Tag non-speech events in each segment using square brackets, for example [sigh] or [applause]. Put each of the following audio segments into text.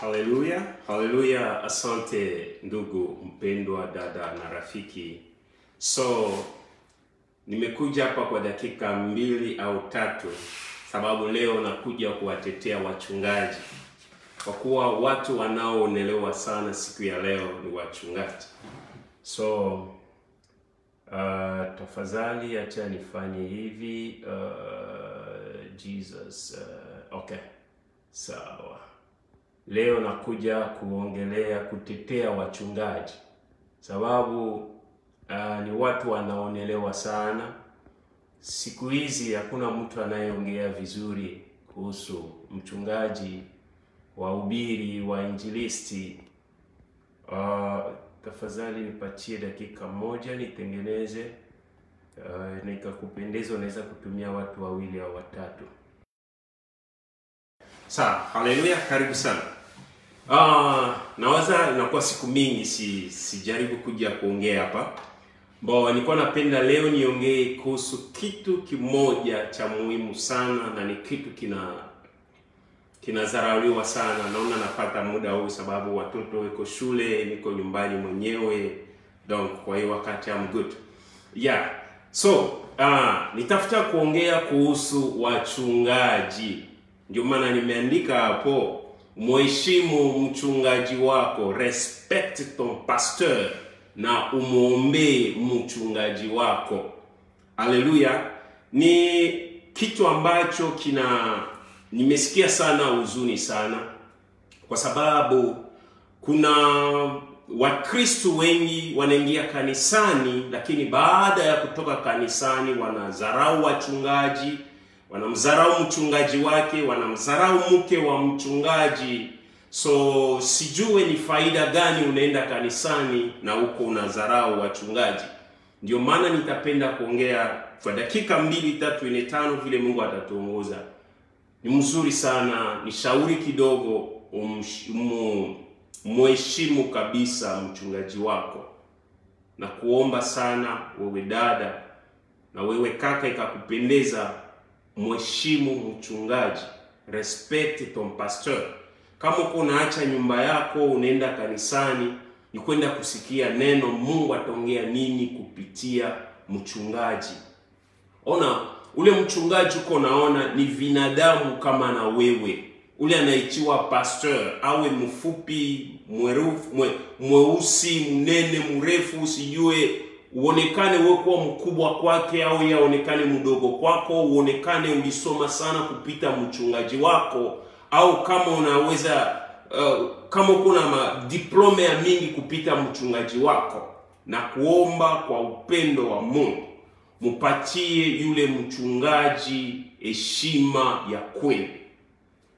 Haleluya, haleluya. Asante ndugu mpendwa, dada na rafiki. So nimekuja hapa kwa dakika mbili au tatu, sababu leo nakuja kuwatetea wachungaji, kwa kuwa watu wanaoonelewa sana siku ya leo ni wachungaji. So uh, tafadhali acha nifanye hivi. Uh, Jesus, uh, okay, sawa. Leo nakuja kuongelea kutetea wachungaji, sababu uh, ni watu wanaonelewa sana siku hizi. Hakuna mtu anayeongea vizuri kuhusu mchungaji, wahubiri, wainjilisti. Uh, tafadhali nipatie dakika moja nitengeneze. Uh, na ikakupendeza unaweza kutumia watu wawili au watatu. Sawa, haleluya, karibu sana. Ah, nawaza inakuwa siku mingi si sijaribu kuja kuongea hapa. Mbona nilikuwa napenda leo niongee kuhusu kitu kimoja cha muhimu sana na ni kitu kina kinadharauliwa sana. Naona napata muda huu sababu watoto wako shule, niko nyumbani mwenyewe. Donc kwa hiyo wakati I'm good. Yeah. So, ah, nitafuta kuongea kuhusu wachungaji. Ndio maana nimeandika hapo, mheshimu mchungaji wako, respect ton pasteur na umwombee mchungaji wako. Haleluya! Ni kitu ambacho kina nimesikia sana huzuni sana, kwa sababu kuna Wakristo wengi wanaingia kanisani, lakini baada ya kutoka kanisani wanadharau wachungaji wanamdharau mchungaji wake, wanamdharau mke wa mchungaji. So sijue ni faida gani unaenda kanisani na huko unadharau wachungaji. Ndio maana nitapenda kuongea kwa dakika mbili tatu nne tano, vile Mungu atatuongoza. Ni mzuri sana, ni shauri kidogo, umheshimu kabisa mchungaji wako, na kuomba sana wewe dada na wewe kaka, ikakupendeza mheshimu mchungaji, respect ton pasteur. Kama uko unaacha nyumba yako unaenda kanisani, ni kwenda kusikia neno, Mungu ataongea nini kupitia mchungaji. Ona ule mchungaji uko naona ni vinadamu kama na wewe. Ule anaitiwa pasteur, awe mfupi, mwerufu, mwe, mweusi, mnene, mrefu, usijue uonekane wewe kuwa mkubwa kwake au yeye aonekane mdogo kwako, uonekane ulisoma sana kupita mchungaji wako, au kama unaweza uh, kama kuna madiploma ya mingi kupita mchungaji wako, na kuomba kwa upendo wa Mungu mupatie yule mchungaji heshima ya kweli,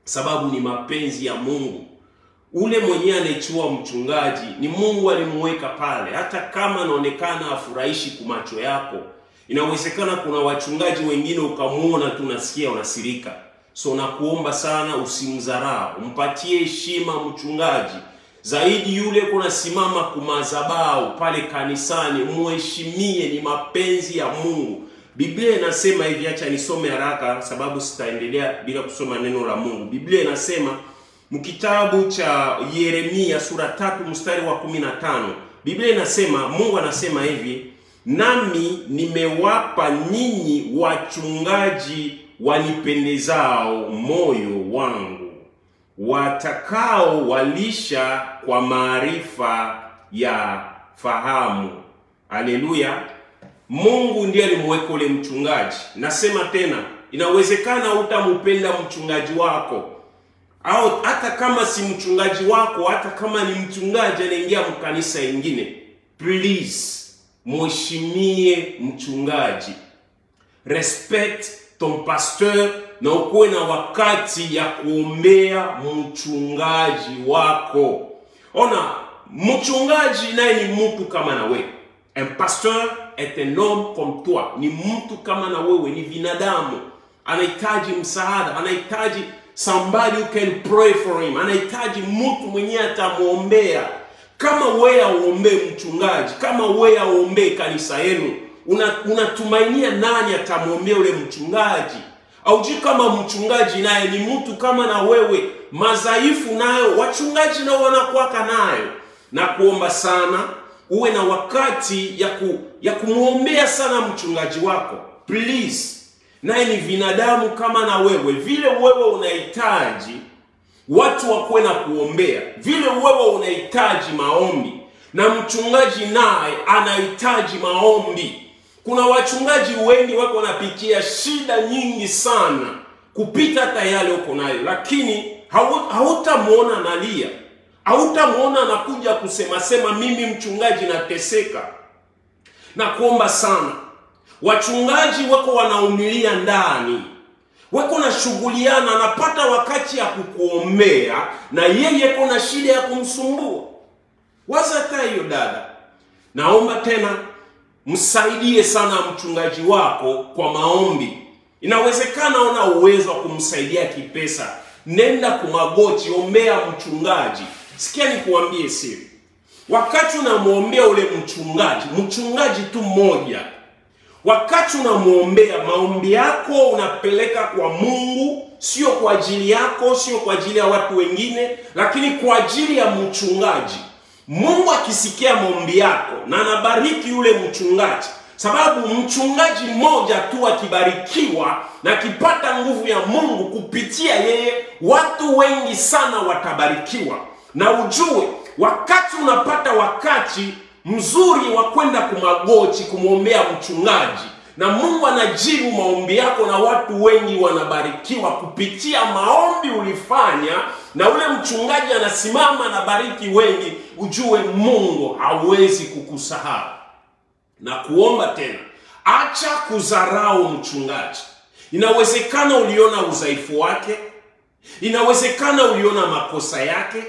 sababu ni mapenzi ya Mungu ule mwenyewe anaichua mchungaji ni Mungu alimuweka pale. Hata kama anaonekana afurahishi kwa macho yako, inawezekana kuna wachungaji wengine ukamuona tu unasikia unasirika. So nakuomba sana usimdharau, umpatie heshima mchungaji zaidi. Yule kunasimama kumadhabahu pale kanisani, muheshimie, ni mapenzi ya Mungu. Biblia inasema hivi, acha nisome haraka sababu sitaendelea bila kusoma neno la Mungu. Biblia inasema Mkitabu cha Yeremia sura tatu mstari wa kumi na tano Biblia inasema, Mungu anasema hivi, nami nimewapa nyinyi wachungaji wanipendezao moyo wangu, watakao walisha kwa maarifa ya fahamu. Haleluya! Mungu ndiye alimuweka ule mchungaji. Nasema tena, inawezekana utampenda mchungaji wako au hata kama si mchungaji wako, hata kama ni mchungaji anaingia mkanisa ingine, please mheshimie mchungaji, respect ton pasteur, na ukuwe na wakati ya kuombea mchungaji wako. Ona, mchungaji naye ni mtu kama na wewe. Un pasteur est un homme comme toi, ni mtu kama na wewe, ni binadamu, anahitaji msaada, anahitaji somebody who can pray for him. Anahitaji mtu mwenyewe atamwombea. Kama wewe auombee mchungaji, kama wewe auombee kanisa yenu, unatumainia una nani atamwombea ule mchungaji? Aujui kama mchungaji naye ni mtu kama na wewe, madhaifu nayo wachungaji nao wanakuwaka nayo, na kuomba sana uwe na wakati ya, ku, ya kumwombea sana mchungaji wako please. Naye ni vinadamu kama na wewe, vile wewe unahitaji watu wakuwe na kuombea, vile wewe unahitaji maombi, na mchungaji naye anahitaji maombi. Kuna wachungaji wengi wako wanapitia shida nyingi sana kupita hata yale uko nayo, lakini hautamwona nalia hautamwona anakuja kusema sema mimi mchungaji nateseka. Na kuomba sana, wachungaji wako wanaumilia ndani, wako na shughuliana, anapata wakati ya kukuombea na yeye na shida ya kumsumbua. Waza hata hiyo dada, naomba tena msaidie sana mchungaji wako kwa maombi. Inawezekana una uwezo wa kumsaidia kipesa, nenda kumagoti, ombea mchungaji. Sikia nikuambie siri, wakati unamwombea ule mchungaji, mchungaji tu mmoja, wakati unamwombea, maombi yako unapeleka kwa Mungu, sio kwa ajili yako, sio kwa ajili ya watu wengine, lakini kwa ajili ya mchungaji. Mungu akisikia maombi yako na anabariki yule mchungaji, sababu mchungaji mmoja tu akibarikiwa na akipata nguvu ya Mungu kupitia yeye, watu wengi sana watabarikiwa. Na ujue wakati unapata wakati mzuri wa kwenda kumagochi kumwombea mchungaji, na Mungu anajibu maombi yako, na watu wengi wanabarikiwa kupitia maombi ulifanya, na ule mchungaji anasimama anabariki wengi, ujue Mungu hawezi kukusahau. Na kuomba tena, acha kudharau mchungaji. Inawezekana uliona udhaifu wake, inawezekana uliona makosa yake,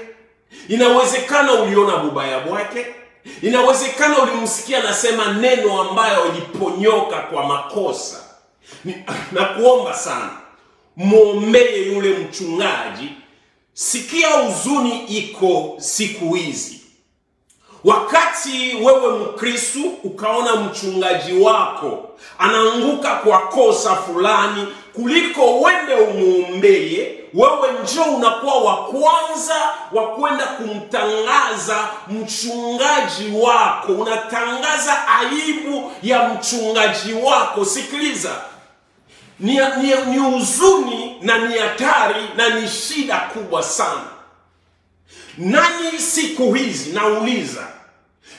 inawezekana uliona bubaya bwake, inawezekana ulimsikia anasema neno ambayo liponyoka kwa makosa. [laughs] Na kuomba sana, mwombee yule mchungaji. Sikia huzuni iko siku hizi Wakati wewe mkristu ukaona mchungaji wako anaanguka kwa kosa fulani, kuliko wende umwombee, wewe njoo unakuwa wa kwanza wa kwenda kumtangaza mchungaji wako, unatangaza aibu ya mchungaji wako. Sikiliza, ni, ni, ni huzuni na ni hatari na ni shida kubwa sana. Nani siku hizi nauliza,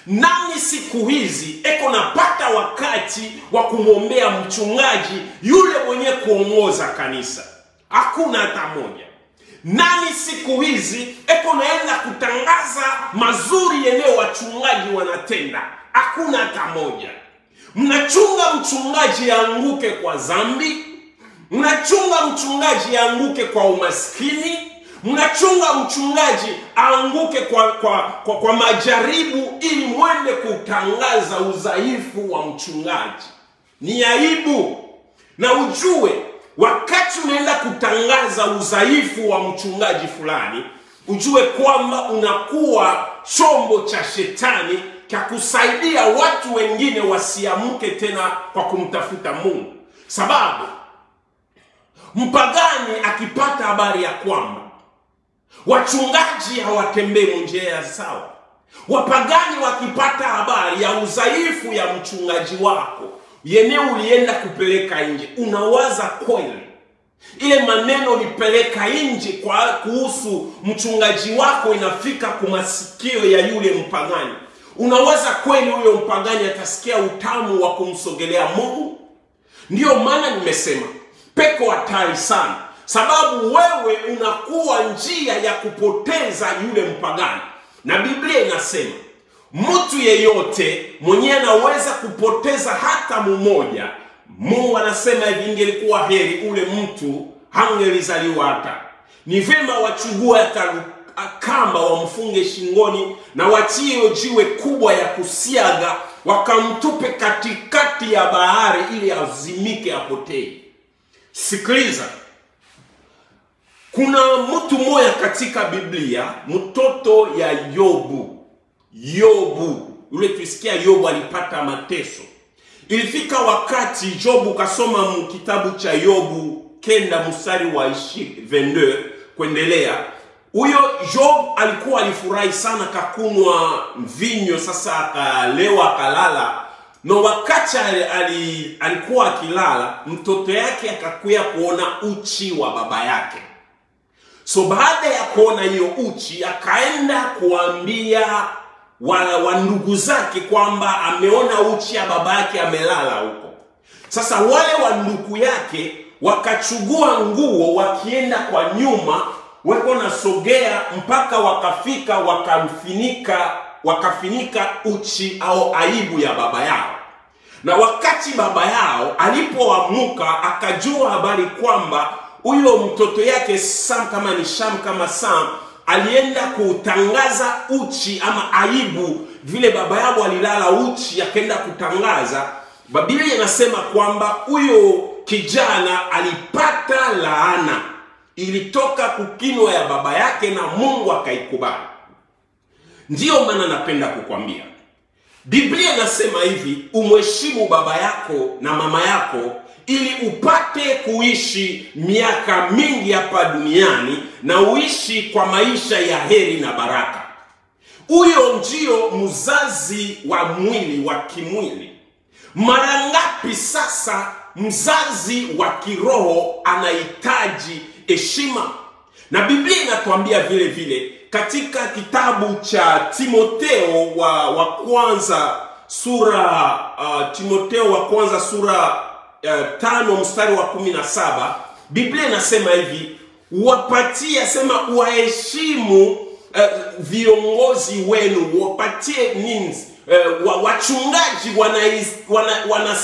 nani siku hizi eko napata wakati wa kumwombea mchungaji yule mwenye kuongoza kanisa? Hakuna hata moja. Nani siku hizi eko naenda kutangaza mazuri yeneo wachungaji wanatenda? Hakuna hata moja. Mnachunga mchungaji aanguke kwa dhambi, mnachunga mchungaji aanguke kwa umaskini mnachunga mchungaji aanguke kwa, kwa, kwa, kwa majaribu ili mwende kutangaza udhaifu wa mchungaji. Ni aibu, na ujue wakati unaenda kutangaza udhaifu wa mchungaji fulani, ujue kwamba unakuwa chombo cha shetani cha kusaidia watu wengine wasiamke tena kwa kumtafuta Mungu, sababu mpagani akipata habari ya kwamba wachungaji hawatembei njia sawa, wapagani wakipata habari ya udhaifu ya mchungaji wako yenyewe ulienda kupeleka nje, unawaza kweli? Ile maneno ulipeleka nje kwa kuhusu mchungaji wako inafika kumasikio ya yule mpagani, unawaza kweli huyo mpagani atasikia utamu wa kumsogelea Mungu? Ndiyo maana nimesema peko hatari sana. Sababu wewe unakuwa njia ya kupoteza yule mpagani, na Biblia inasema mtu yeyote mwenyewe anaweza kupoteza hata mmoja. Mungu anasema hivi, ingelikuwa heri ule mtu hangelizaliwa hata. Ni vyema wachugua kamba wamfunge shingoni na watie jiwe kubwa ya kusiaga, wakamtupe katikati ya bahari ili azimike, apotee. Sikiliza, kuna mtu mmoja katika Biblia, mtoto ya Yobu. Yobu yule tulisikia Yobu alipata mateso. Ilifika wakati Jobu kasoma kitabu cha Yobu kenda mstari wa 22 kuendelea, huyo Job alikuwa alifurahi sana, kakunwa mvinyo, sasa akalewa, akalala. Na wakati ali, ali, alikuwa akilala, mtoto yake akakuya kuona uchi wa baba yake. So baada ya kuona hiyo uchi, akaenda kuambia wa, wa ndugu zake kwamba ameona uchi ya baba yake amelala huko. Sasa wale wa ndugu yake wakachugua nguo, wakienda kwa nyuma, weko nasogea mpaka wakafika, wakamfinika, wakafinika uchi au aibu ya baba yao. Na wakati baba yao alipoamuka, akajua habari kwamba huyo mtoto yake Sam, kama ni Sham kama Sam, alienda kutangaza uchi ama aibu, vile baba yao alilala uchi, akaenda kutangaza. Biblia inasema kwamba huyo kijana alipata laana, ilitoka kukinwa ya baba yake na Mungu akaikubali. Ndiyo maana napenda kukwambia Biblia inasema hivi, umheshimu baba yako na mama yako ili upate kuishi miaka mingi hapa duniani na uishi kwa maisha ya heri na baraka. Huyo ndio mzazi wa mwili wa kimwili. Mara ngapi sasa mzazi wa kiroho anahitaji heshima? Na Biblia inatuambia vile vile katika kitabu cha Timoteo wa, wa kwanza sura uh, Timoteo wa kwanza sura uh, tano mstari wa kumi na saba Biblia inasema hivi, wapatie asema waheshimu uh, viongozi wenu, wapatie means uh, wa, wachungaji wanastahili wana, wana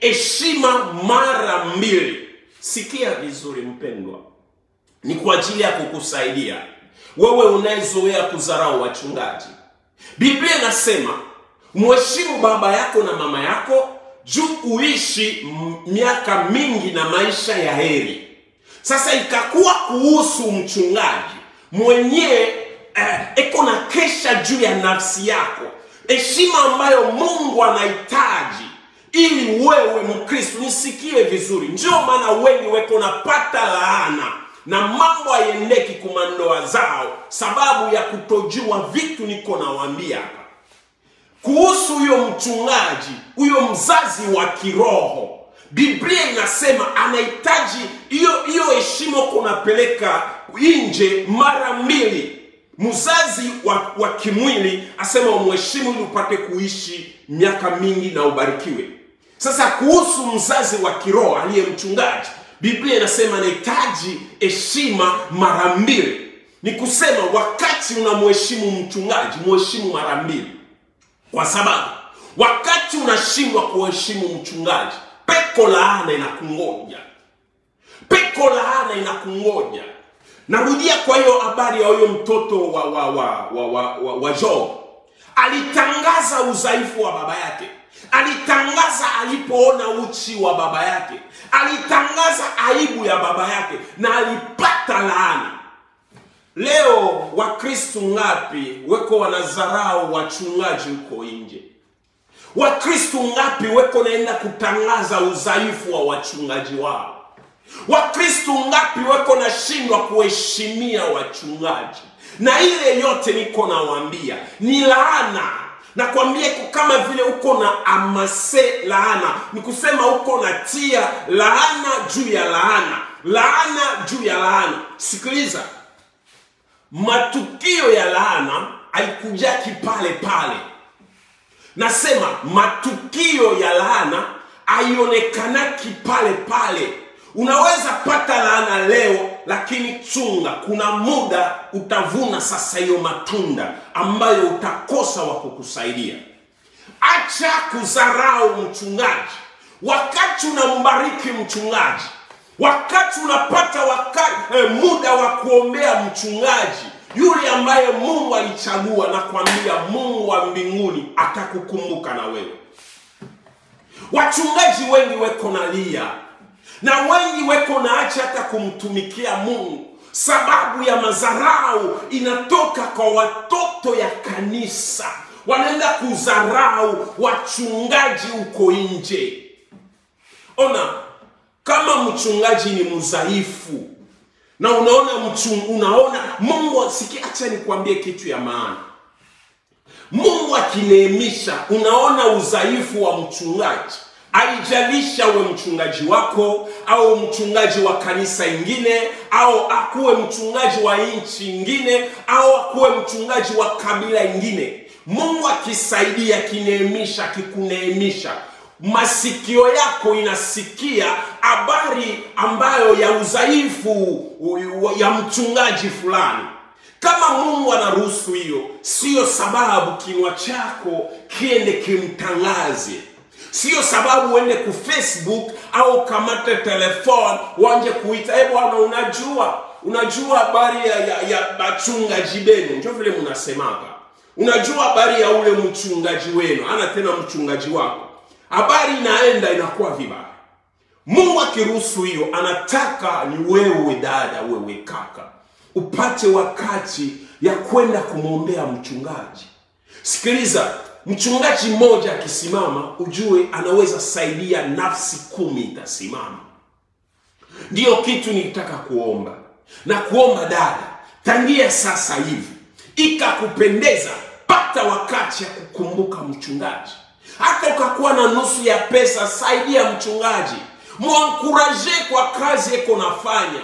heshima mara mbili. Sikia vizuri mpendwa, ni kwa ajili ya kukusaidia wewe unayezoea kudharau wachungaji. Biblia inasema mheshimu baba yako na mama yako juu kuishi miaka mingi na maisha ya heri. Sasa ikakuwa kuhusu mchungaji mwenyewe eh, eko na kesha juu ya nafsi yako, heshima ambayo Mungu anahitaji ili wewe mkristu nisikie vizuri, njio maana wengi weko napata laana na mambo haiendeki kumandoa zao sababu ya kutojua vitu niko nawambia hapa kuhusu huyo mchungaji huyo mzazi wa kiroho biblia inasema anahitaji hiyo hiyo heshima kunapeleka nje mara mbili. Mzazi wa, wa kimwili asema umheshimu ili upate kuishi miaka mingi na ubarikiwe. Sasa kuhusu mzazi wa kiroho aliye mchungaji biblia inasema anahitaji heshima mara mbili. Ni kusema wakati unamheshimu mchungaji mheshimu mara mbili kwa sababu wakati unashindwa kuheshimu mchungaji peko laana inakungoja. Peko laana inakungoja. Narudia kwa hiyo habari ya huyo mtoto wa wa wa wa, wa, wa, wa job. Alitangaza udhaifu wa baba yake. Alitangaza alipoona uchi wa baba yake. Alitangaza aibu ya baba yake na alipata laana leo wakristu ngapi weko wanazarau wachungaji huko nje? Wakristu ngapi weko naenda kutangaza udhaifu wa wachungaji wao? Wakristu ngapi weko nashindwa kuheshimia wachungaji? Na ile yote niko nawambia ni laana. Nakwambia iko kama vile uko na amase laana. Ni kusema uko na tia laana juu ya laana. Laana juu ya laana. Sikiliza matukio ya laana haikujaki pale pale. Nasema matukio ya laana haionekanaki pale pale. Unaweza pata laana leo lakini chunga kuna muda utavuna sasa hiyo matunda ambayo utakosa wa kukusaidia. Acha kudharau mchungaji. Wakati unambariki mchungaji wakati unapata wakati, eh, muda wa kuombea mchungaji yule ambaye mungu alichagua na kuambia mungu wa mbinguni atakukumbuka na wewe. Wachungaji wengi weko na lia na wengi weko na acha hata kumtumikia mungu. Sababu ya madharau inatoka kwa watoto ya kanisa. Wanaenda kudharau wachungaji huko nje. Ona kama mchungaji ni mdhaifu na unaona mchung, unaona Mungu. siki, acha nikwambie kitu ya maana. Mungu akineemisha, unaona udhaifu wa mchungaji aijalisha uwe mchungaji wako au mchungaji wa kanisa ingine au akuwe mchungaji wa nchi ingine au akuwe mchungaji wa kabila ingine. Mungu akisaidia, akineemisha, akikuneemisha, masikio yako inasikia habari ambayo ya udhaifu ya mchungaji fulani. Kama Mungu anaruhusu hiyo, siyo sababu kinwa chako kiende kimtangaze. Sio sababu uende ku Facebook au kamate telefone wanje kuita e, bwana, unajua unajua habari ya, ya, ya bachungaji benu, ndio vile mnasemaka, unajua habari ya ule mchungaji wenu, ana tena mchungaji wako, habari inaenda inakuwa vibaya. Mungu akiruhusu hiyo, anataka ni wewe dada, wewe kaka, upate wakati ya kwenda kumwombea mchungaji. Sikiliza, mchungaji mmoja akisimama, ujue anaweza saidia nafsi kumi itasimama. Ndiyo kitu nilitaka kuomba na kuomba dada, tangia sasa hivi ikakupendeza, pata wakati ya kukumbuka mchungaji. Hata ukakuwa na nusu ya pesa, saidia mchungaji, mwankuraje kwa kazi eko nafanya.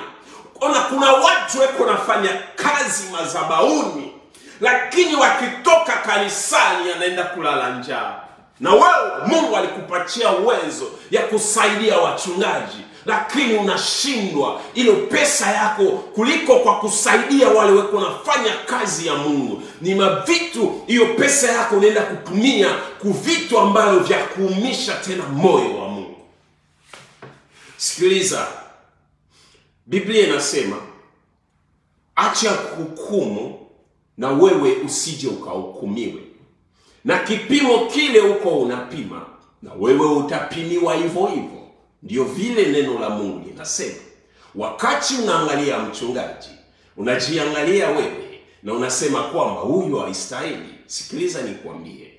Ona, kuna watu eko nafanya kazi mazabauni lakini wakitoka kanisani anaenda kulala njaa. Na wewe Mungu alikupatia uwezo ya kusaidia wachungaji, lakini unashindwa ile pesa yako kuliko kwa kusaidia wale weko nafanya kazi ya Mungu. Ni mavitu hiyo pesa yako unaenda kutumia kuvitu ambavyo vya kuumisha tena moyo wa Mungu. Sikiliza, Biblia inasema acha hukumu na wewe usije ukahukumiwe, na kipimo kile uko unapima na wewe utapimiwa hivyo hivyo. Ndio vile neno la Mungu linasema. Wakati unaangalia mchungaji, unajiangalia wewe na unasema kwamba huyu haistahili. Sikiliza nikwambie,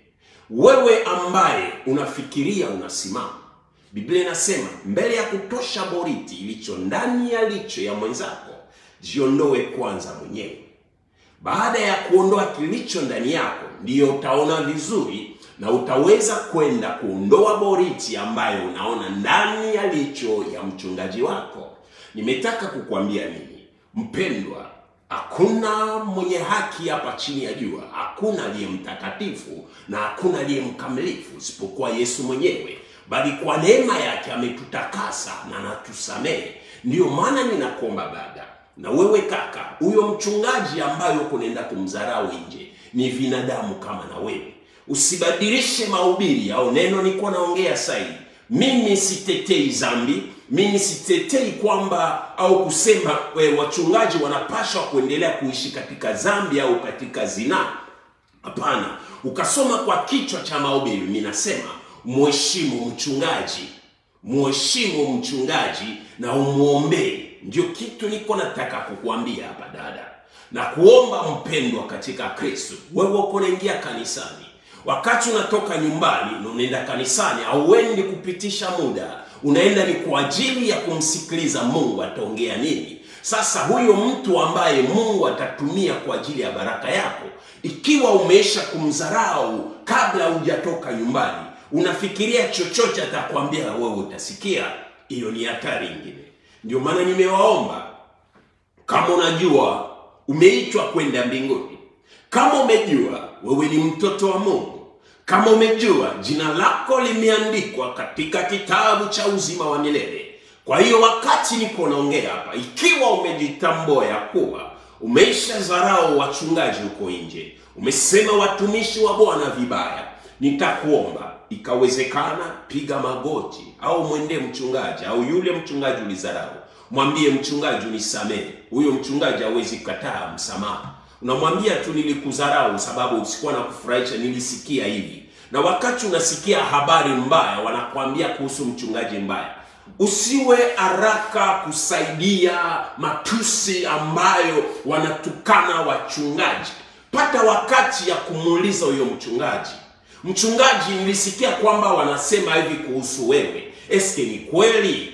wewe ambaye unafikiria unasimama, Biblia inasema mbele ya kutosha boriti ilicho ndani ya licho ya mwenzako, jiondoe kwanza mwenyewe baada ya kuondoa kilicho ndani yako, ndiyo utaona vizuri na utaweza kwenda kuondoa boriti ambayo unaona ndani ya licho ya mchungaji wako. Nimetaka kukwambia nini, mpendwa? Hakuna mwenye haki hapa chini ya jua, hakuna aliye mtakatifu na hakuna aliye mkamilifu isipokuwa Yesu mwenyewe, bali kwa neema yake ametutakasa na anatusamehe. Ndiyo maana ninakuomba dada na wewe kaka, huyo mchungaji ambayo uko nenda kumdharau nje ni vinadamu kama na wewe. Usibadilishe mahubiri au neno niko naongea sahihi. Mimi sitetei dhambi, mimi sitetei kwamba au kusema we, wachungaji wanapaswa kuendelea kuishi katika dhambi au katika zinaa. Hapana, ukasoma kwa kichwa cha mahubiri, mimi nasema mheshimu mchungaji, mheshimu mchungaji na umwombee. Ndio kitu niko nataka kukuambia hapa dada, na kuomba mpendwa katika Kristo, wewe uko naingia kanisani, wakati unatoka nyumbani na unaenda kanisani, hauendi kupitisha muda, unaenda ni kwa ajili ya kumsikiliza Mungu ataongea nini. Sasa huyo mtu ambaye Mungu atatumia kwa ajili ya baraka yako, ikiwa umeisha kumdharau kabla hujatoka nyumbani, unafikiria chochote atakwambia wewe utasikia, hiyo ni hatari ingine. Ndio maana nimewaomba, kama unajua umeitwa kwenda mbinguni, kama umejua wewe ni mtoto wa Mungu, kama umejua jina lako limeandikwa katika kitabu cha uzima wa milele. Kwa hiyo wakati niko naongea hapa, ikiwa umejitambua ya kuwa umeisha dharau wachungaji huko nje, umesema watumishi wa Bwana vibaya, nitakuomba ikawezekana, piga magoti au mwendee mchungaji au yule mchungaji ulizarau, mwambie mchungaji, unisamehe. Huyo mchungaji hawezi kukataa msamaha, unamwambia tu, nilikudharau sababu sikuwa na kufurahisha, nilisikia hivi. Na wakati unasikia habari mbaya, wanakuambia kuhusu mchungaji mbaya, usiwe haraka kusaidia matusi ambayo wanatukana wachungaji. Pata wakati ya kumuuliza huyo mchungaji Mchungaji, nilisikia kwamba wanasema hivi kuhusu wewe, eske ni kweli?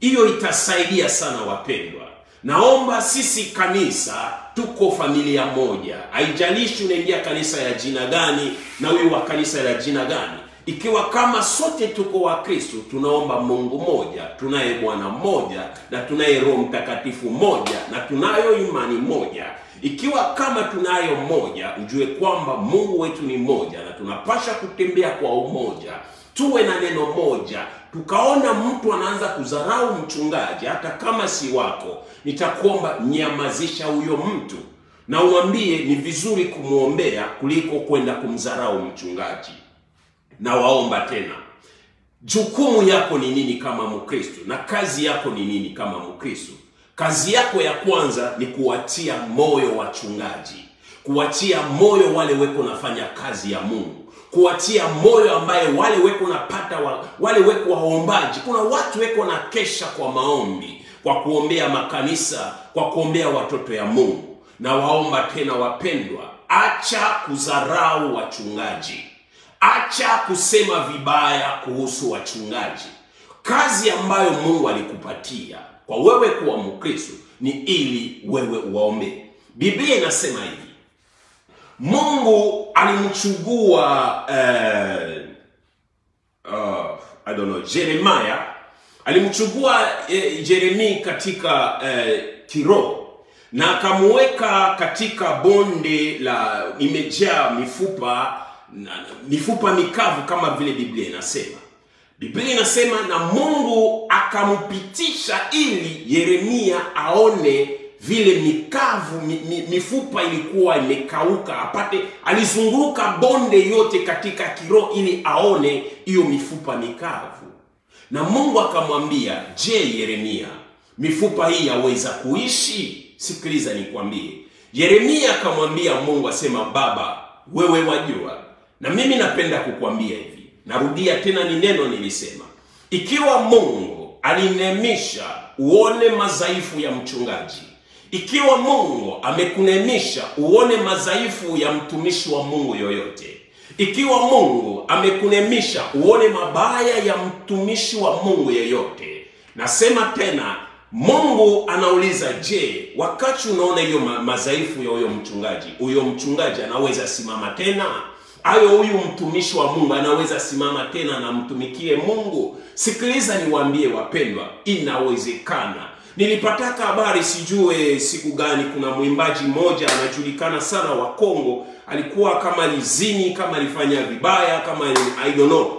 Hiyo itasaidia sana wapendwa. Naomba sisi kanisa tuko familia moja. Haijalishi unaingia kanisa ya jina gani na huyu wa kanisa la jina gani. Ikiwa kama sote tuko wa kristo tunaomba mungu moja tunaye bwana mmoja na tunaye roho mtakatifu moja na tunayo imani moja. Ikiwa kama tunayo moja ujue kwamba mungu wetu ni moja na tunapasha kutembea kwa umoja. Tuwe na neno moja tukaona mtu anaanza kudharau mchungaji hata kama si wako nitakuomba nyamazisha huyo mtu na umwambie ni vizuri kumwombea kuliko kwenda kumdharau mchungaji. Na waomba tena jukumu yako ni nini kama mkristo na kazi yako ni nini kama mkristo? Kazi yako ya kwanza ni kuwatia moyo wachungaji kuwatia moyo wale weko nafanya kazi ya mungu kuwatia moyo ambaye wale weko napata wa, wale weko waombaji. Kuna watu weko na kesha kwa maombi kwa kuombea makanisa kwa kuombea watoto ya mungu. Na waomba tena wapendwa acha kudharau wachungaji. Acha kusema vibaya kuhusu wachungaji. Kazi ambayo mungu alikupatia kwa wewe kuwa mkristo ni ili wewe uwaombee. Biblia inasema hivi mungu alimchugua uh, uh, I don't know, Jeremiah. Alimchugua eh, Jeremi katika eh, kiroho na akamuweka katika bonde la imejaa mifupa mifupa mikavu kama vile biblia inasema. Biblia inasema na mungu akampitisha ili yeremia aone vile mikavu mi, mi, mifupa ilikuwa imekauka apate alizunguka bonde yote katika kiroho ili aone hiyo mifupa mikavu. Na mungu akamwambia je yeremia mifupa hii yaweza kuishi? Sikiliza nikwambie. Yeremia akamwambia mungu asema baba wewe wajua na mimi napenda kukwambia hivi. Narudia tena ni neno nilisema. Ikiwa mungu alinemisha uone madhaifu ya mchungaji ikiwa mungu amekunemisha uone madhaifu ya mtumishi wa mungu yoyote. Ikiwa mungu amekunemisha uone mabaya ya mtumishi wa mungu yeyote nasema tena mungu anauliza je wakati unaona hiyo ma- madhaifu ya huyo mchungaji huyo mchungaji anaweza simama tena? Ayo huyu mtumishi wa mungu anaweza simama tena na mtumikie mungu. Sikiliza niwaambie wapendwa inawezekana nilipataka habari sijue siku gani kuna mwimbaji mmoja anajulikana sana wa kongo alikuwa kama lizini kama alifanya vibaya kama i don't know.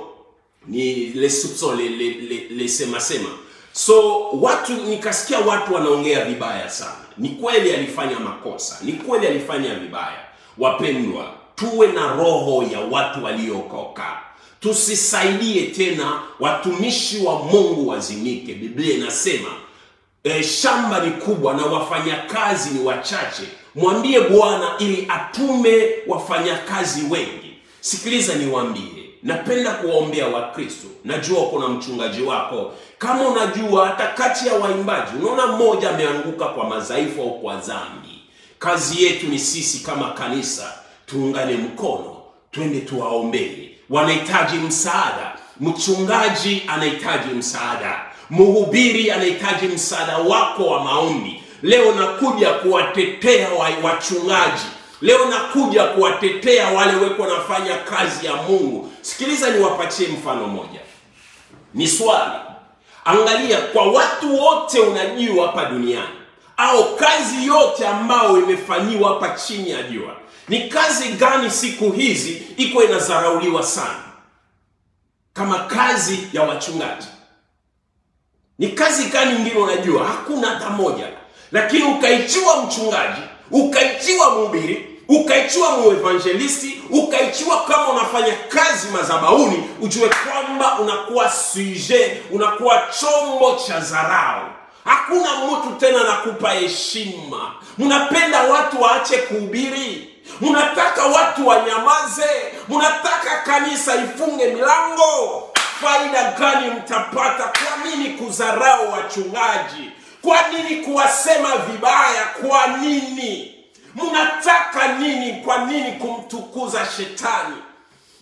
Ni le soupçon le, le, le, le sema sema. So watu nikasikia watu wanaongea vibaya sana. Ni kweli alifanya makosa ni kweli alifanya vibaya. Wapendwa tuwe na roho ya watu waliokoka tusisaidie tena watumishi wa mungu wazimike. Biblia inasema e, shamba ni kubwa na wafanyakazi ni wachache. Mwambie bwana ili atume wafanyakazi wengi. Sikiliza niwambie napenda kuwaombea wakristo. Najua uko na mchungaji wako. Kama unajua hata kati ya waimbaji unaona mmoja ameanguka kwa madhaifu au kwa dhambi. Kazi yetu ni sisi kama kanisa tuungane mkono twende tuwaombee. Wanahitaji msaada. Mchungaji anahitaji msaada mhubiri anahitaji msaada wako wa maombi. Leo nakuja kuwatetea wa- wachungaji. Leo nakuja kuwatetea wale weko wanafanya kazi ya mungu. Sikiliza niwapatie mfano moja. Ni swali. Angalia kwa watu wote unajua hapa duniani au kazi yote ambayo imefanyiwa hapa chini ya jua ni kazi gani siku hizi iko inazarauliwa sana? Kama kazi ya wachungaji ni kazi gani nyingine unajua? Hakuna hata moja. Lakini ukaichiwa mchungaji ukaichiwa mhubiri ukaichiwa muevangelisti ukaichiwa kama unafanya kazi mazabauni ujue kwamba unakuwa suje unakuwa chombo cha dharau. Hakuna mtu tena anakupa heshima. Mnapenda watu waache kuhubiri? Mnataka watu wanyamaze? Mnataka kanisa ifunge milango faida gani mtapata kwa nini kudharau wachungaji? Kwa nini kuwasema vibaya? Kwa nini? Mnataka nini? Kwa nini kumtukuza shetani?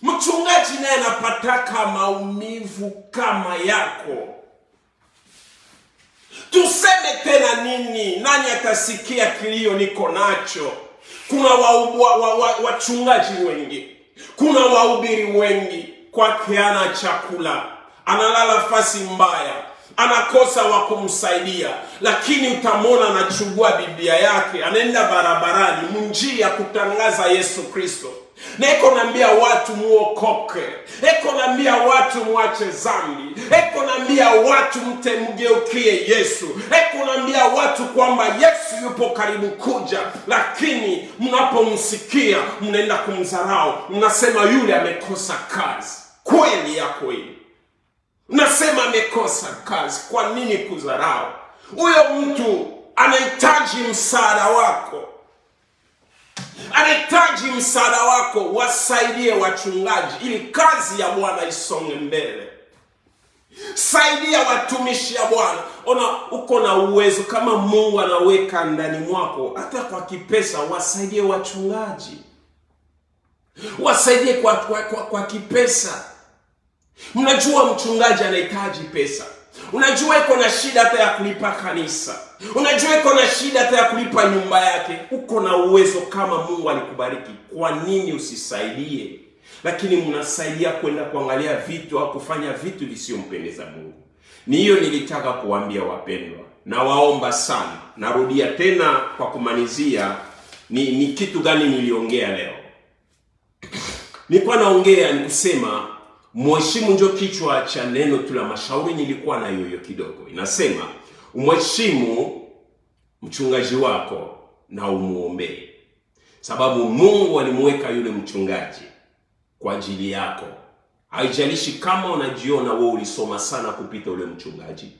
Mchungaji naye anapataka maumivu kama yako. Tuseme tena nini? Nani atasikia kilio niko nacho? Kuna wachungaji wa, wa, wa, wengi, kuna wahubiri wengi, kwake ana chakula, analala fasi mbaya, anakosa wa kumsaidia, lakini utamwona anachugua biblia yake, anaenda barabarani munjia kutangaza Yesu Kristo na eko nambia watu muokoke, eko nambia watu mwache zambi, eko nambia watu mte mgeukie Yesu, eko nambia watu kwamba Yesu yupo karibu kuja, lakini mnapomsikia mnaenda kumdharau, mnasema yule amekosa kazi. Kweli ya kweli, Nasema amekosa kazi. Kwa nini kudharau? Huyo mtu anahitaji msaada wako anahitaji msaada wako. Wasaidie wachungaji ili kazi ya Bwana isonge mbele. Saidia watumishi ya Bwana. Ona, uko na uwezo kama Mungu anaweka ndani mwako, hata kwa kipesa, wasaidie wachungaji, wasaidie kwa, kwa, kwa, kwa kipesa. Mnajua mchungaji anahitaji pesa Unajua iko na shida hata ya kulipa kanisa, unajua iko na shida hata ya kulipa nyumba yake. Uko na uwezo kama Mungu alikubariki, kwa nini usisaidie? Lakini mnasaidia kwenda kuangalia vitu au kufanya vitu visiyompendeza Mungu. Ni hiyo nilitaka kuambia wapendwa, na waomba sana. Narudia tena kwa kumalizia, ni, ni kitu gani niliongea leo? Nilikuwa naongea ni kusema Mheshimu ndio kichwa cha neno tu la mashauri nilikuwa na hiyo kidogo. Inasema umheshimu mchungaji wako na umuombee, sababu Mungu alimweka yule mchungaji kwa ajili yako. Haijalishi kama unajiona wewe ulisoma sana kupita yule mchungaji,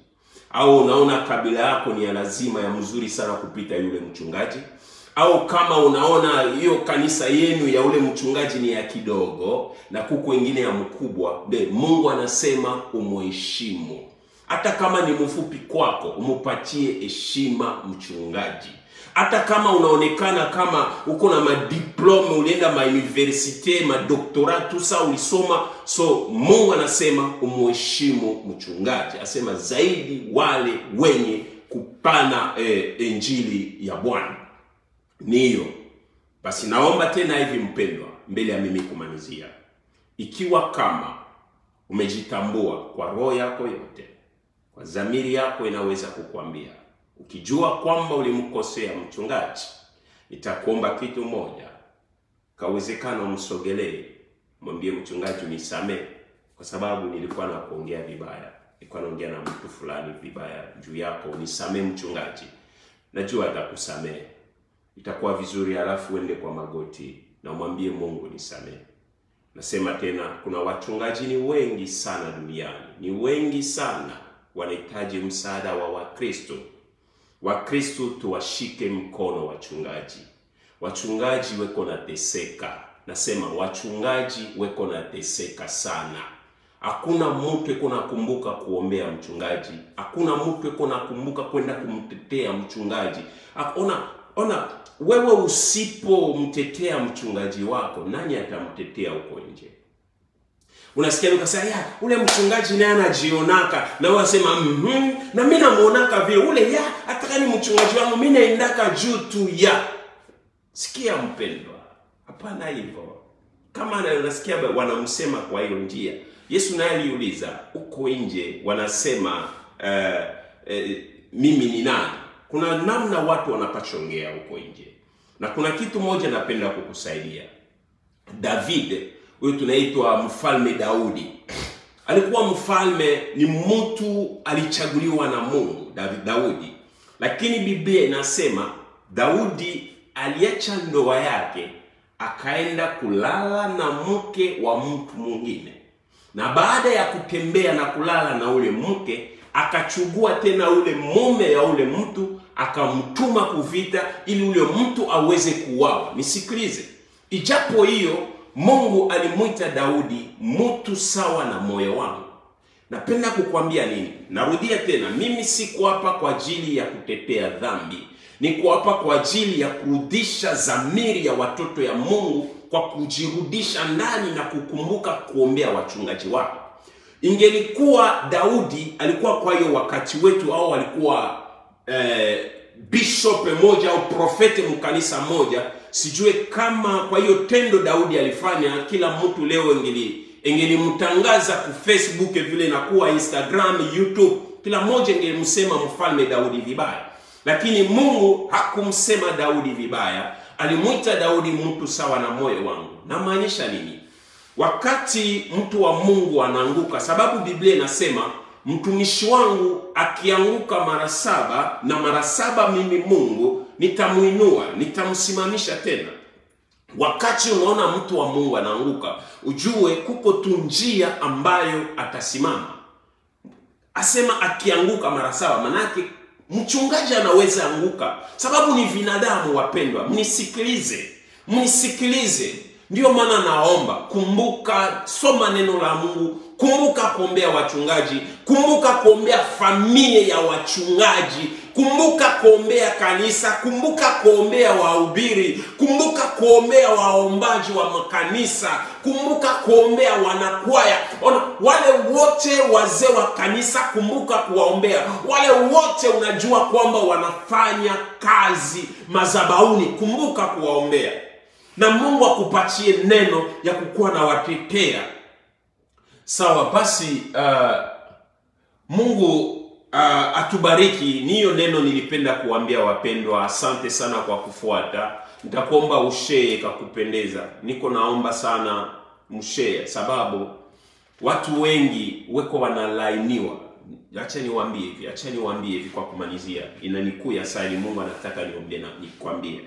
au unaona kabila yako ni ya lazima ya mzuri sana kupita yule mchungaji au kama unaona hiyo kanisa yenu ya ule mchungaji ni ya kidogo na kuku wengine ya mkubwa, be Mungu anasema umuheshimu. Hata kama ni mfupi kwako, umupatie heshima mchungaji. Hata kama unaonekana kama uko na madiplome, ulienda mauniversite, madoktora, tusa ulisoma, so Mungu anasema umuheshimu mchungaji, asema zaidi wale wenye kupana eh, injili ya Bwana ni hiyo basi. Naomba tena hivi mpendwa, mbele ya mimi kumalizia, ikiwa kama umejitambua kwa roho yako yote, kwa dhamiri yako inaweza kukwambia, ukijua kwamba ulimkosea mchungaji, nitakuomba kitu moja, kawezekana umsogelee, mwambie mchungaji, unisamehe kwa sababu nilikuwa na kuongea vibaya, nilikuwa naongea na mtu fulani vibaya juu yako, unisamehe mchungaji. Najua atakusamehe itakuwa vizuri, halafu uende kwa magoti na umwambie Mungu nisamehe. Nasema tena, kuna wachungaji ni wengi sana duniani, ni wengi sana, wanahitaji msaada wa Wakristo. Wakristo tuwashike mkono wachungaji. Wachungaji weko na teseka, nasema wachungaji weko na teseka sana. Hakuna mtu eko nakumbuka kuombea mchungaji, hakuna mtu eko nakumbuka kwenda kumtetea mchungaji. Ona, ona wewe usipomtetea mchungaji wako, nani atamtetea huko nje? Unasikia ukasema ya ule mchungaji naye anajionaka, na wewe unasema mhm, na mimi namuonaka vile ule ya hata mchungaji wangu mimi naendaka juu tu ya. Sikia mpendwa, hapana hivyo. Kama unasikia wanamsema kwa hiyo njia, Yesu naye aliuliza huko nje, wanasema uh, uh, mimi ni nani? Kuna namna watu wanapachongea huko nje, na kuna kitu moja napenda kukusaidia. David huyu tunaitwa mfalme Daudi, alikuwa mfalme, ni mtu alichaguliwa na Mungu, David Daudi, lakini Biblia inasema Daudi aliacha ndoa yake akaenda kulala na mke wa mtu mwingine, na baada ya kutembea na kulala na ule mke akachugua tena ule mume ya ule mtu akamtuma kuvita ili ule mtu aweze kuwawa. Nisikilize, ijapo hiyo Mungu alimwita Daudi mtu sawa na moyo wangu. Napenda kukwambia nini? Narudia tena, mimi siko hapa kwa ajili ya kutetea dhambi, niko hapa kwa ajili ya kurudisha dhamiri ya watoto ya Mungu kwa kujirudisha ndani na kukumbuka kuombea wachungaji wako. Ingelikuwa Daudi alikuwa kwa hiyo wakati wetu au alikuwa eh, bishop moja au profete mkanisa moja sijue kama kwa hiyo tendo daudi alifanya kila mtu leo ingili engelimtangaza ku facebook vile nakuwa instagram youtube kila mmoja engelimsema mfalme daudi vibaya. Lakini mungu hakumsema daudi vibaya alimwita daudi mtu sawa na moyo wangu. Namaanisha nini? Wakati mtu wa mungu anaanguka sababu biblia inasema mtumishi wangu akianguka mara saba na mara saba mimi mungu nitamuinua, nitamsimamisha tena. Wakati unaona mtu wa mungu anaanguka ujue kuko tu njia ambayo atasimama. Asema akianguka mara saba manake mchungaji anaweza anguka. Sababu ni vinadamu wapendwa mnisikilize mnisikilize. Ndiyo maana naomba kumbuka soma neno la mungu kumbuka kuombea wachungaji. Kumbuka kuombea familia ya wachungaji. Kumbuka kuombea kanisa. Kumbuka kuombea wahubiri. Kumbuka kuombea waombaji wa makanisa. Kumbuka kuombea wanakwaya. Wale wote wazee wa kanisa kumbuka kuwaombea. Wale wote unajua kwamba wanafanya kazi mazabauni kumbuka kuwaombea. Na mungu akupatie neno ya kukuwa na watetea sawa basi uh, mungu uh, atubariki. Niyo neno nilipenda kuambia wapendwa. Asante sana kwa kufuata. Nitakuomba ushee kakupendeza. Niko naomba sana mshee sababu watu wengi weko wanalainiwa. Acha niwaambie hivi acha niwaambie hivi kwa kumalizia. Inanikuya sali mungu anataka niombe na nikwambie.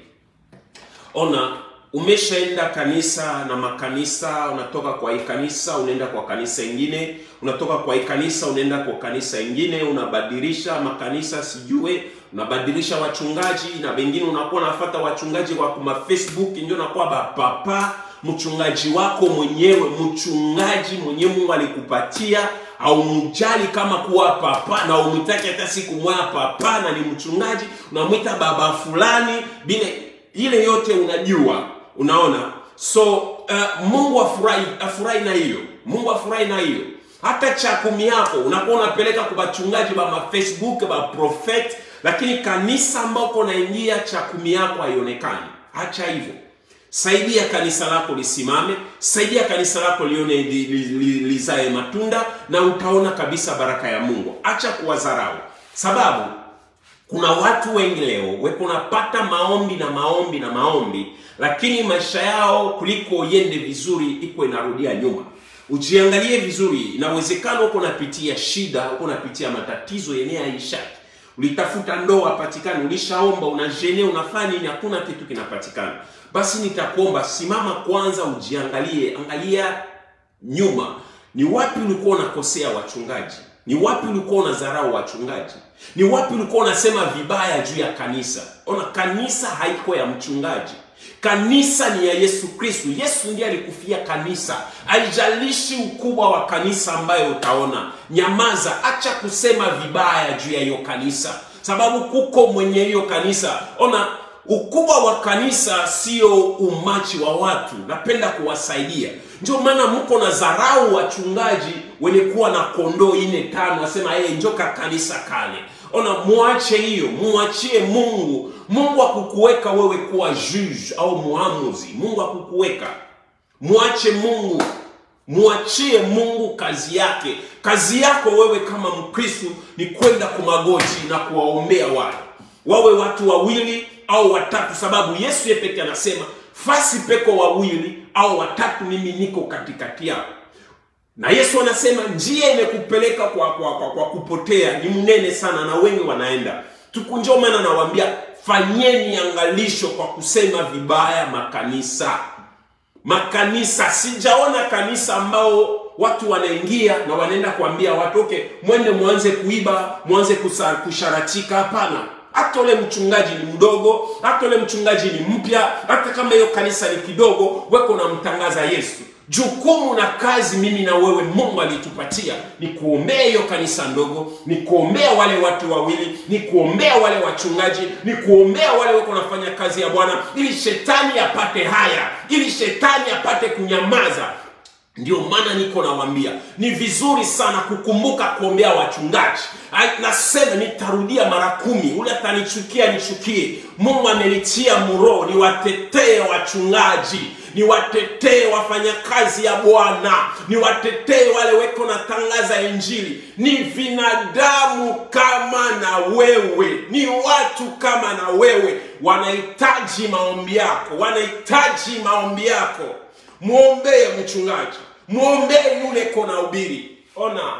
Ona umeshaenda kanisa na makanisa unatoka kwa hii kanisa unaenda kwa kanisa ingine unatoka kwa hii kanisa unaenda kwa kanisa ingine unabadilisha makanisa sijue unabadilisha wachungaji na wengine unakuwa nafata wachungaji wa kuma facebook ndio unakuwa bapapa mchungaji wako mwenyewe mchungaji mwenyewe mungu alikupatia au mjali kama kuwa papa na umwitake hata siku moya papa na ni mchungaji unamwita baba fulani bile ile yote unajua unaona? So uh, mungu afurahi afurahi na hiyo. Mungu afurahi na hiyo. Hata cha kumi yako unakuwa unapeleka kwa bachungaji ba mafacebook ba prophet lakini kanisa ambako unaingia cha kumi yako haionekani. Hacha hivyo. Saidia kanisa lako lisimame saidia kanisa lako lione li, li, li, lizae matunda na utaona kabisa baraka ya mungu. Acha kuwadharau. Sababu kuna watu wengi leo wepo unapata maombi na maombi na maombi lakini maisha yao kuliko yende vizuri iko inarudia nyuma. Ujiangalie vizuri inawezekana uko napitia shida uko napitia matatizo yenye aishaki ulitafuta ndoa patikani ulishaomba unajene unafanya nini? Hakuna kitu kinapatikana. Basi nitakuomba simama kwanza ujiangalie. Angalia nyuma. Ni wapi ulikuwa unakosea wachungaji? Ni wapi ulikuwa unadharau wachungaji? Ni wapi ulikuwa unasema vibaya juu ya kanisa? Ona kanisa haiko ya mchungaji kanisa ni ya yesu Kristo. yesu ndiye alikufia kanisa. Haijalishi ukubwa wa kanisa ambayo utaona. Nyamaza acha kusema vibaya juu ya hiyo kanisa. Sababu kuko mwenye hiyo kanisa. Ona ukubwa wa kanisa sio umachi wa watu. Napenda kuwasaidia. Ndio maana mko na dharau wachungaji wenye kuwa na kondoo ine tano asema hey, njoka kanisa kale ona mwache hiyo mwachie mungu. Mungu akukuweka wewe kuwa juge au muamuzi. Mungu akukuweka. Mwache mungu. Mwachie mungu kazi yake. Kazi yako wewe kama mkristu ni kwenda kumagoti na kuwaombea wale. Wawe watu wawili au watatu sababu yesu ye peke anasema fasi peko wawili au watatu mimi niko katikati yao na yesu anasema njia imekupeleka kwa, kwa, kwa, kwa kupotea ni mnene sana na wengi wanaenda. Tukunjo maana nawaambia fanyeni angalisho kwa kusema vibaya makanisa. Makanisa sijaona kanisa ambao watu wanaingia na wanaenda kuambia watu okay mwende mwanze kuiba mwanze kusharatika. Hapana hata ule mchungaji ni mdogo hata ule mchungaji ni mpya hata kama hiyo kanisa ni kidogo weko namtangaza yesu. Jukumu na kazi mimi na wewe mungu alitupatia ni kuombea hiyo kanisa ndogo ni kuombea wale watu wawili ni kuombea wale wachungaji ni kuombea wale wako nafanya kazi ya bwana ili shetani apate haya ili shetani apate kunyamaza ndio maana niko nawambia ni vizuri sana kukumbuka kuombea wachungaji. Nasema nitarudia mara kumi. Ule atanichukia nichukie. Mungu amenitia muroo niwatetee wachungaji ni watetee wafanyakazi ya bwana niwatetee wale weko na tangaza injili. Ni vinadamu kama na wewe ni watu kama na wewe. Wanahitaji maombi yako wanahitaji maombi yako mwombee mchungaji. Mwombee yule kona ubiri. Ona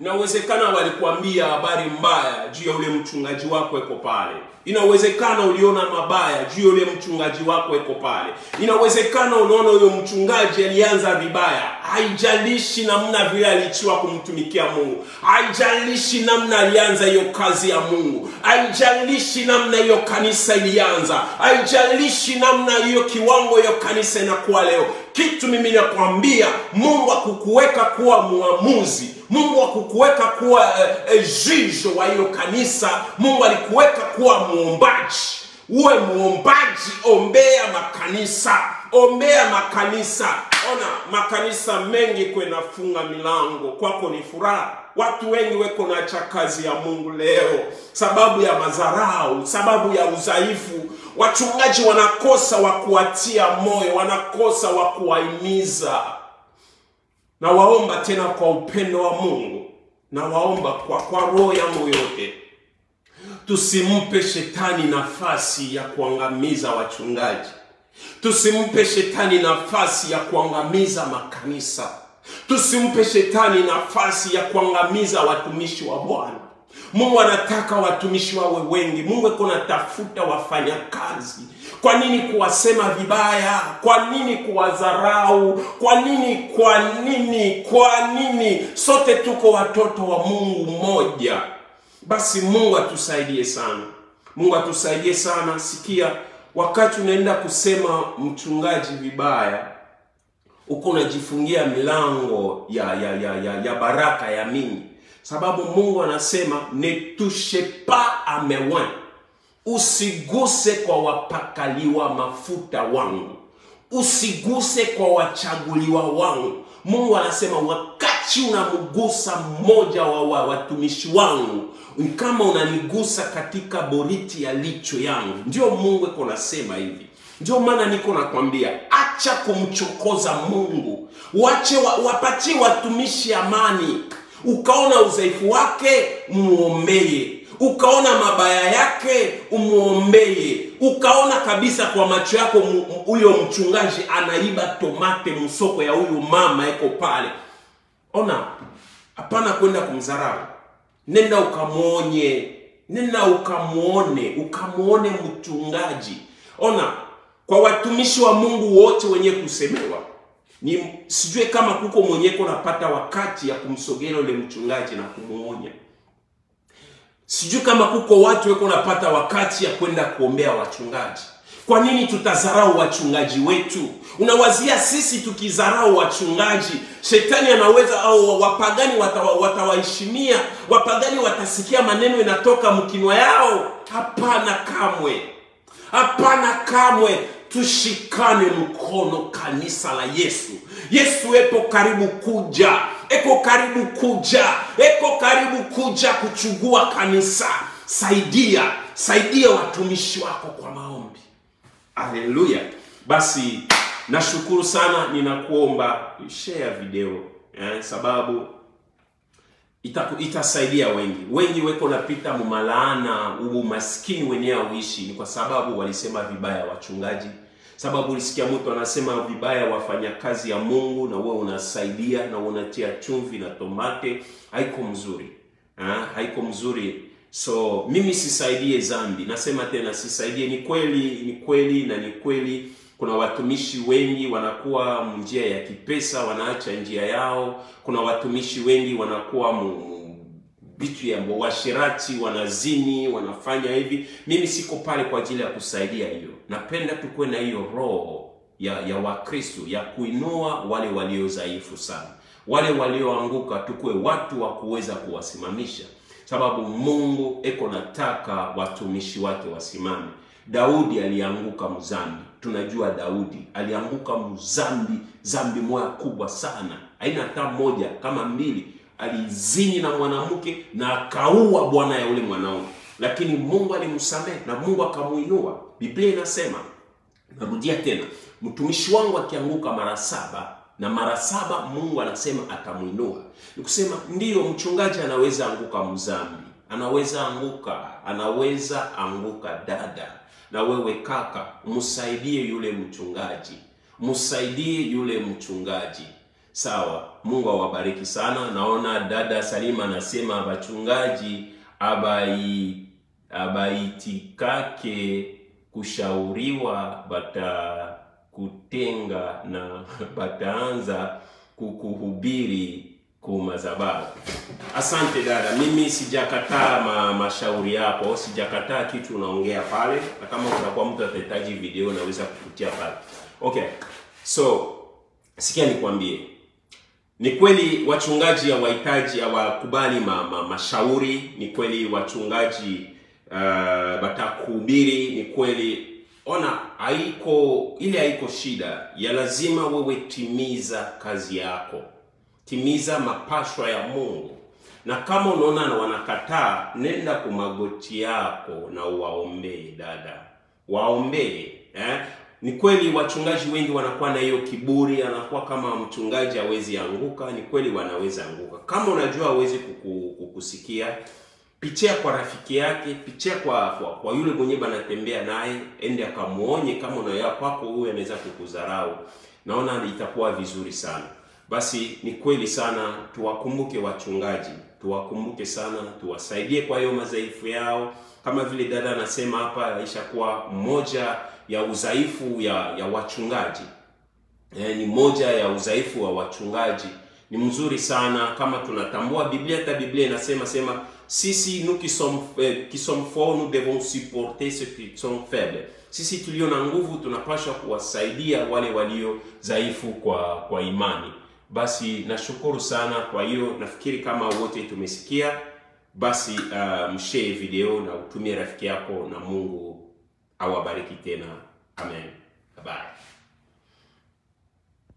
inawezekana walikuambia habari mbaya juu ya ule mchungaji wako eko pale inawezekana uliona mabaya juu yule mchungaji wako eko pale. Inawezekana unaona huyo mchungaji alianza vibaya. Haijalishi namna vile alichiwa kumtumikia mungu. Haijalishi namna alianza hiyo kazi ya mungu. Haijalishi namna hiyo kanisa ilianza. Haijalishi namna hiyo kiwango hiyo kanisa inakuwa leo kitu mimi nakwambia mungu akukuweka kuwa muamuzi mungu akukuweka kuwa eh, eh, jijo wa hiyo kanisa mungu alikuweka kuwa muombaji. Uwe muombaji ombea makanisa ombea makanisa. Ona makanisa mengi kwenafunga milango kwako ni furaha. Watu wengi weko nacha kazi ya mungu leo sababu ya madharau sababu ya udhaifu wachungaji wanakosa wa kuwatia moyo wanakosa wa kuwahimiza na waomba tena kwa upendo wa mungu na waomba kwa, kwa roho yangu yote tusimpe shetani nafasi ya kuangamiza wachungaji. Tusimpe shetani nafasi ya kuangamiza makanisa. Tusimpe shetani nafasi ya kuangamiza watumishi wa bwana mungu anataka watumishi wawe wengi. Mungu iko natafuta wafanyakazi. Kwa nini kuwasema vibaya? Kwa nini kuwadharau? Kwa nini kwa nini kwa nini? Sote tuko watoto wa mungu mmoja. Basi mungu atusaidie sana. Mungu atusaidie sana. Sikia wakati unaenda kusema mchungaji vibaya uko unajifungia milango ya, ya, ya, ya, ya baraka ya mingi sababu mungu anasema ne touche pas a mes wins, usiguse kwa wapakaliwa mafuta wangu. Usiguse kwa wachaguliwa wangu. Mungu anasema wakati unamgusa mmoja wa, wa watumishi wangu ni kama unanigusa katika boriti ya licho yangu. Ndio mungu iko nasema hivi. Ndio maana niko nakwambia acha kumchokoza mungu. Wache wa, wapatie watumishi amani ukaona udhaifu wake muombee ukaona mabaya yake umuombee. ukaona kabisa kwa macho yako huyo mchungaji anaiba tomate msoko ya huyu mama eko pale. Ona hapana kwenda kumdharau. Nenda ukamwonye. Nenda ukamwone. Ukamwone mchungaji. Ona kwa watumishi wa mungu wote wenye kusemewa ni sijue kama kuko mwenyeko napata wakati ya kumsogela ule mchungaji na kumuonya. sijui kama kuko watu weko napata wakati ya kwenda kuombea wachungaji. Kwa nini tutadharau wachungaji wetu? Unawazia sisi tukidharau wachungaji shetani anaweza au wapagani watawaheshimia wata wapagani watasikia maneno inatoka mkinwa yao? Hapana kamwe. Hapana kamwe tushikane mkono kanisa la yesu. Yesu epo karibu kuja. Eko karibu kuja. Eko karibu kuja kuchugua kanisa. Saidia. Saidia watumishi wako kwa maombi. Haleluya basi nashukuru sana ninakuomba share video eh, sababu itaku, itasaidia wengi. Wengi weko napita mumalaana umaskini wenyewe auishi ni kwa sababu walisema vibaya wachungaji sababu ulisikia mtu anasema vibaya wafanya kazi ya mungu na wewe unasaidia na unatia chumvi na tomate haiko mzuri. Ha? haiko mzuri. So mimi sisaidie zambi. Nasema tena sisaidie. Ni kweli ni kweli na ni kweli. Kuna watumishi wengi wanakuwa njia ya kipesa wanaacha njia yao. Kuna watumishi wengi wanakuwa vitu ya washirati wanazini wanafanya hivi. Mimi siko pale kwa ajili ya kusaidia hiyo napenda tukuwe na hiyo roho ya ya wakristo ya kuinua wale walio dhaifu sana wale walioanguka tukuwe watu wa kuweza kuwasimamisha sababu mungu eko nataka watumishi wake wasimame Daudi alianguka mzambi. Tunajua Daudi alianguka mzambi, zambi moya kubwa sana, aina hata moja kama mbili. Alizini na mwanamke na akaua bwana ya ule mwanaume, lakini Mungu alimsamehe na Mungu akamuinua. Biblia inasema, narudia tena, mtumishi wangu akianguka mara saba na mara saba Mungu anasema atamwinua. Ni kusema ndiyo, mchungaji anaweza anguka mzambi, anaweza anguka, anaweza anguka dada na wewe kaka, msaidie yule mchungaji, msaidie yule mchungaji. Sawa, Mungu awabariki sana. Naona dada Salima anasema wachungaji abai abaitikake kushauriwa batakutenga na bataanza kukuhubiri kumadhabahu. Asante dada, mimi sijakataa ma, mashauri yako, sijakataa kitu unaongea pale, na kama utakuwa mtu atahitaji video naweza kukutia pale. Okay, so sikia nikwambie, ni kweli wachungaji hawahitaji hawakubali ma, ma, mashauri. Ni kweli wachungaji uh, batakuhubiri. Ni kweli ona, haiko ile, haiko shida ya lazima wewe timiza kazi yako timiza mapashwa ya Mungu, na kama unaona na wanakataa, nenda kumagoti magoti yako na uwaombee dada, waombee eh? Ni kweli wachungaji wengi wanakuwa na hiyo kiburi, anakuwa kama mchungaji hawezi anguka. Ni kweli wanaweza anguka. Kama unajua hawezi kuku, kukusikia, pitia kwa rafiki yake, pitia kwa kwa, kwa yule mwenyewe banatembea naye, ende akamuonye. Kama unayaa kwako huyu anaweza kukudharau, naona itakuwa vizuri sana. Basi ni kweli sana, tuwakumbuke wachungaji, tuwakumbuke sana, tuwasaidie kwa hiyo madhaifu yao, kama vile dada anasema hapa, ishakuwa moja ya udhaifu ya ya wachungaji e, ni moja ya udhaifu wa wachungaji. Ni mzuri sana kama tunatambua Biblia, hata Biblia inasema sema sisi nous qui sommes euh, qui sommes forts nous devons supporter ceux qui sont faibles. Sisi tulio na nguvu tunapaswa kuwasaidia wale walio dhaifu kwa kwa imani. Basi na nashukuru sana. Kwa hiyo nafikiri kama wote tumesikia, basi uh, mshare video na utumie rafiki yako, na Mungu awabariki tena. Amen. Bye.